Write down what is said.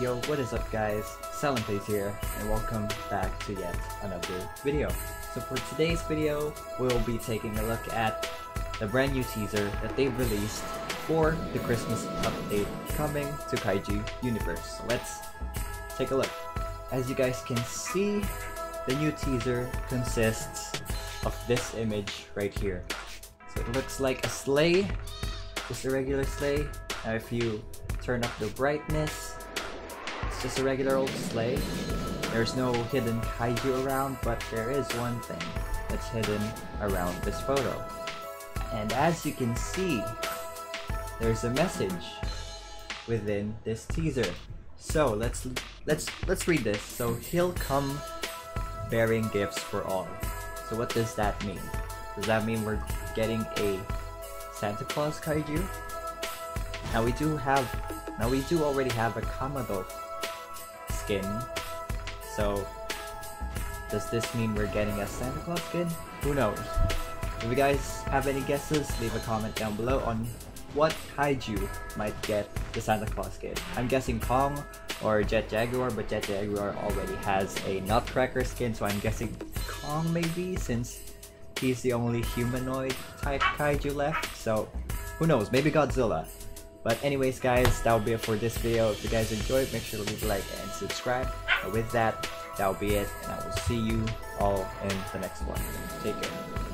Yo, what is up guys? Silentplays here, and welcome back to yet another video. So for today's video, we'll be taking a look at the brand new teaser that they've released for the Christmas update coming to Kaiju Universe. So let's take a look. As you guys can see, the new teaser consists of this image right here. So it looks like a sleigh, just a regular sleigh. Now if you turn up the brightness, it's just a regular old sleigh. There's no hidden kaiju around, but there is one thing that's hidden around this photo. And as you can see, there's a message within this teaser. So let's let's let's read this. So he'll come bearing gifts for all. So what does that mean? Does that mean we're getting a Santa Claus kaiju? Now we do have now we do already have a Kamado skin. So does this mean we're getting a Santa Claus skin? Who knows? If you guys have any guesses, leave a comment down below on what kaiju might get the Santa Claus skin. I'm guessing Kong or Jet Jaguar, but Jet Jaguar already has a Nutcracker skin, so I'm guessing Kong maybe, since he's the only humanoid type kaiju left. So who knows, maybe Godzilla. But anyways guys, that'll be it for this video. If you guys enjoyed, make sure to leave a like and subscribe. And with that, that'll be it, and I will see you all in the next one. Take care.